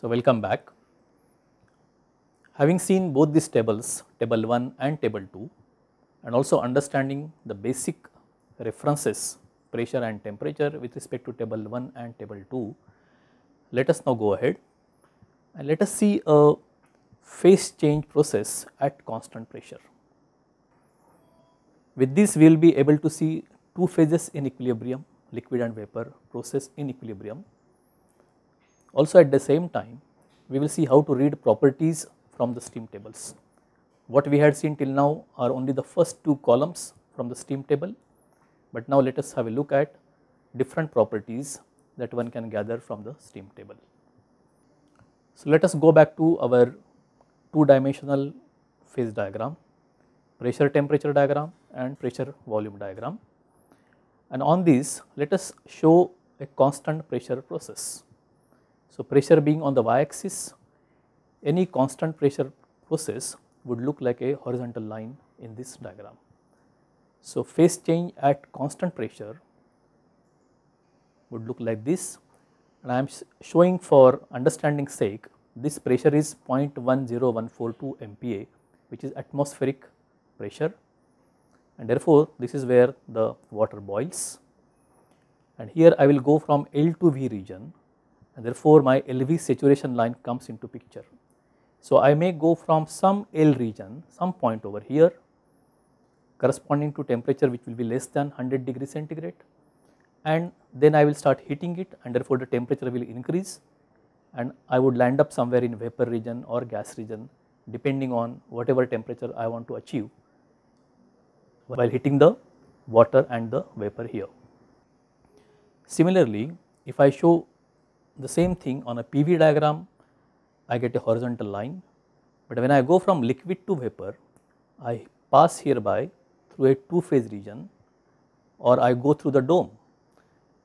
So, welcome back. Having seen both these tables, table 1 and table 2 and also understanding the basic references pressure and temperature with respect to table 1 and table 2, let us now go ahead and let us see a phase change process at constant pressure. With this we will be able to see two phases in equilibrium liquid and vapor process in equilibrium. Also at the same time we will see how to read properties from the steam tables. What we had seen till now are only the first two columns from the steam table, but now let us have a look at different properties that one can gather from the steam table. So let us go back to our two dimensional phase diagram, pressure temperature diagram and pressure volume diagram and on these let us show a constant pressure process. So pressure being on the y axis any constant pressure process would look like a horizontal line in this diagram. So phase change at constant pressure would look like this. And I am showing for understanding sake this pressure is 0.10142 MPa which is atmospheric pressure. And therefore this is where the water boils. And here I will go from L to V region and therefore my LV saturation line comes into picture. So I may go from some L region some point over here corresponding to temperature which will be less than 100 degree centigrade and then I will start heating it and therefore the temperature will increase and I would land up somewhere in vapor region or gas region depending on whatever temperature I want to achieve while hitting the water and the vapor here. Similarly, if I show the same thing on a PV diagram, I get a horizontal line, but when I go from liquid to vapor, I pass hereby through a two phase region or I go through the dome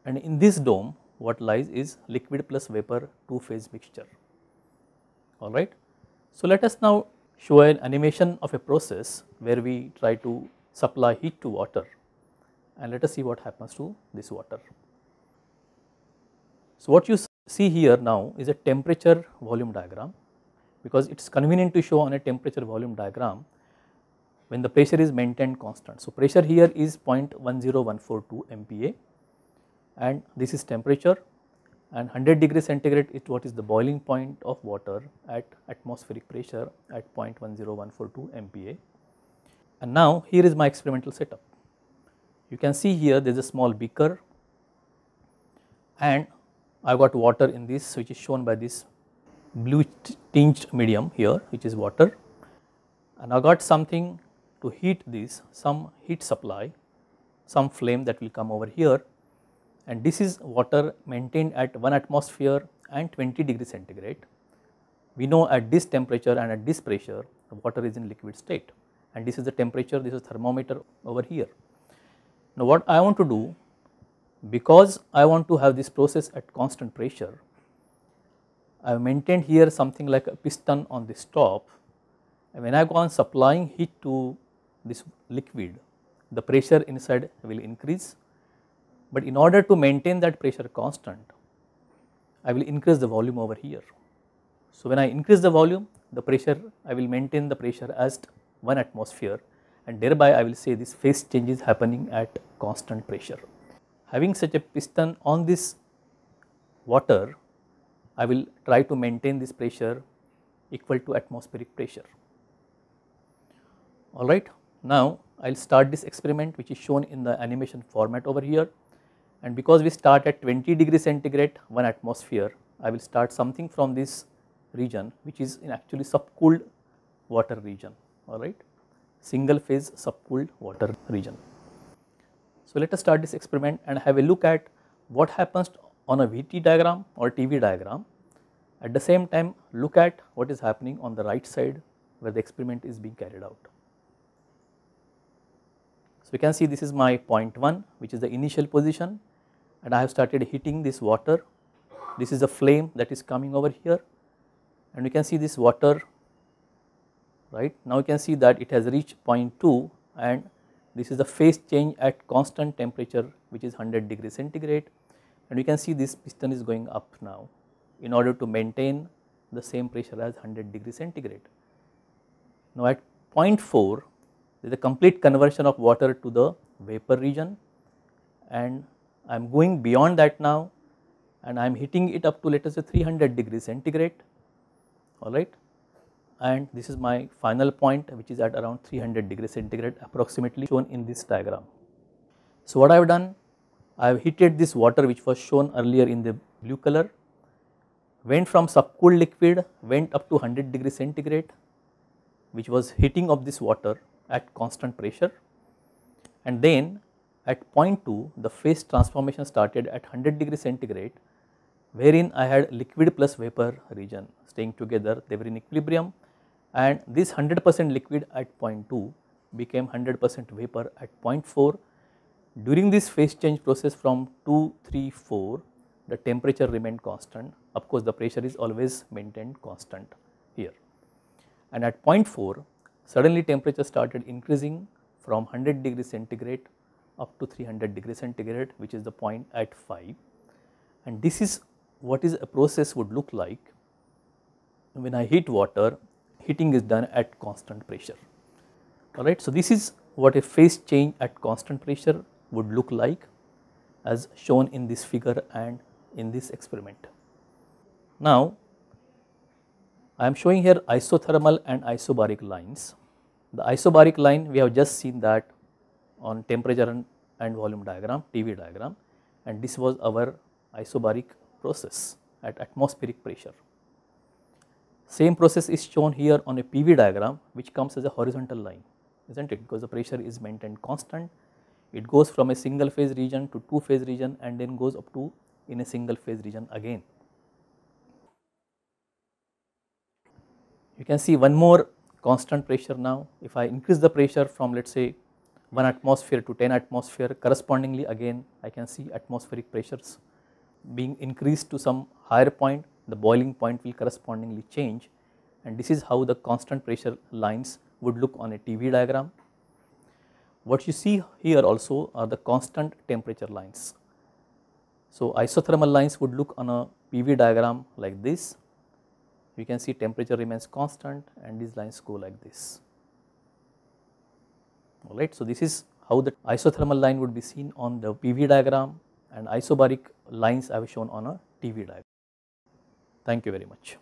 and in this dome what lies is liquid plus vapor two phase mixture alright. So let us now show an animation of a process where we try to supply heat to water and let us see what happens to this water. So what you see here now is a temperature volume diagram because it is convenient to show on a temperature volume diagram when the pressure is maintained constant. So pressure here is 0.10142 MPa and this is temperature and 100 degree centigrade is what is the boiling point of water at atmospheric pressure at 0.10142 MPa. And now here is my experimental setup. You can see here there is a small beaker and I got water in this which is shown by this blue tinged medium here which is water and I got something to heat this some heat supply some flame that will come over here and this is water maintained at 1 atmosphere and 20 degree centigrade. We know at this temperature and at this pressure the water is in liquid state and this is the temperature this is thermometer over here. Now what I want to do because I want to have this process at constant pressure I have maintained here something like a piston on this top and when I go on supplying heat to this liquid the pressure inside will increase but in order to maintain that pressure constant I will increase the volume over here. So when I increase the volume the pressure I will maintain the pressure as 1 atmosphere and thereby I will say this phase change is happening at constant pressure. Having such a piston on this water I will try to maintain this pressure equal to atmospheric pressure. Alright, now I will start this experiment which is shown in the animation format over here and because we start at 20 degree centigrade 1 atmosphere I will start something from this region which is in actually subcooled water region alright single phase subcooled water region. So let us start this experiment and have a look at what happens on a VT diagram or TV diagram. At the same time look at what is happening on the right side where the experiment is being carried out. So you can see this is my point 1 which is the initial position and I have started heating this water. This is a flame that is coming over here and you can see this water right. Now you can see that it has reached point 2 and this is the phase change at constant temperature which is 100 degree centigrade. And you can see this piston is going up now in order to maintain the same pressure as 100 degree centigrade. Now at 0.4 there is a complete conversion of water to the vapor region. And I am going beyond that now and I am heating it up to let us say 300 degree centigrade. Alright and this is my final point which is at around 300 degree centigrade approximately shown in this diagram. So what I have done I have heated this water which was shown earlier in the blue color went from subcooled liquid went up to 100 degree centigrade which was heating of this water at constant pressure and then at point 2 the phase transformation started at 100 degree centigrade wherein I had liquid plus vapor region staying together they were in equilibrium and this 100 percent liquid at point 2 became 100 percent vapor at point 4. During this phase change process from 2, 3, 4 the temperature remained constant. Of course the pressure is always maintained constant here. And at point 4 suddenly temperature started increasing from 100 degree centigrade up to 300 degree centigrade which is the point at 5 and this is what is a process would look like when I heat water heating is done at constant pressure alright. So this is what a phase change at constant pressure would look like as shown in this figure and in this experiment. Now I am showing here isothermal and isobaric lines. The isobaric line we have just seen that on temperature and, and volume diagram, TV diagram and this was our isobaric process at atmospheric pressure. Same process is shown here on a PV diagram which comes as a horizontal line is not it because the pressure is maintained constant. It goes from a single phase region to two phase region and then goes up to in a single phase region again. You can see one more constant pressure now if I increase the pressure from let us say 1 atmosphere to 10 atmosphere correspondingly again I can see atmospheric pressures being increased to some higher point the boiling point will correspondingly change and this is how the constant pressure lines would look on a TV diagram. What you see here also are the constant temperature lines. So isothermal lines would look on a PV diagram like this. You can see temperature remains constant and these lines go like this. Alright, so this is how the isothermal line would be seen on the PV diagram and isobaric lines I have shown on a TV diagram. Thank you very much.